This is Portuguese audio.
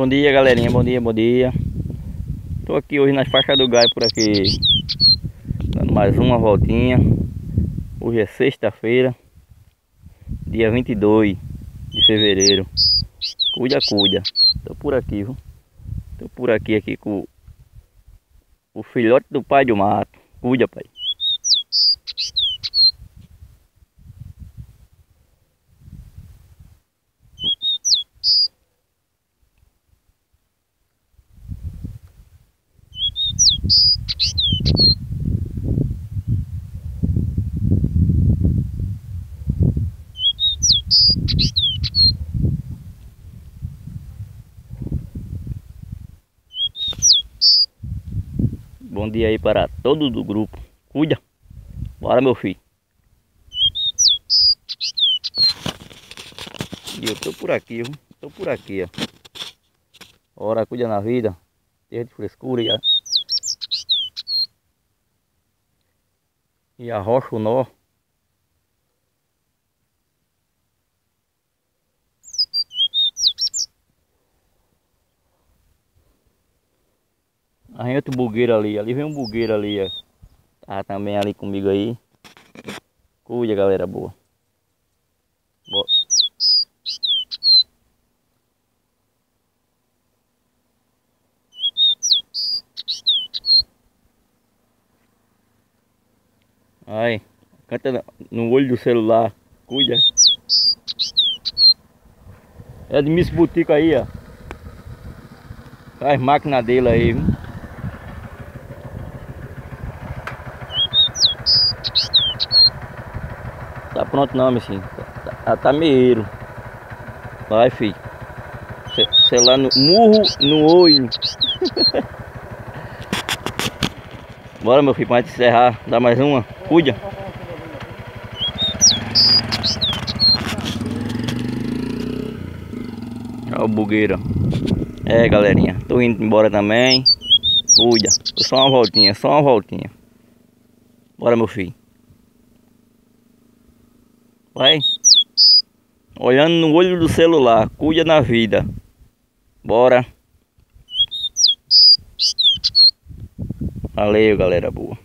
Bom dia galerinha, bom dia, bom dia. Tô aqui hoje nas faixas do Gai por aqui. Dando mais uma voltinha. Hoje é sexta-feira Dia 22 de fevereiro. Cuida, cuida. Tô por aqui, viu? Tô por aqui, aqui com o filhote do pai do mato. Cuida, pai Bom dia aí para todos do grupo. Cuida. Bora, meu filho. E eu tô por aqui, viu? Tô por aqui, ó. Ora, cuida na vida. Terra de frescura e a... E arrocha o nó. Arranha outro bugueiro ali. Ali vem um bugueiro ali, ó. Tá também ali comigo aí. Cuida, galera boa. Boa. Ai, canta no olho do celular. Cuida. É de Miss Boutique aí, ó. As máquinas dele aí, viu? Tá pronto não, meu filho. Tá, tá meio. Vai, filho. Celular no murro no olho. Bora, meu filho, pra gente encerrar. Dá mais uma. Cuida. Olha o bugueiro. É, galerinha. Tô indo embora também. Cuida. Só uma voltinha, só uma voltinha. Bora, meu filho. Vai. Olhando no olho do celular. Cuida na vida. Bora. Valeu, galera boa.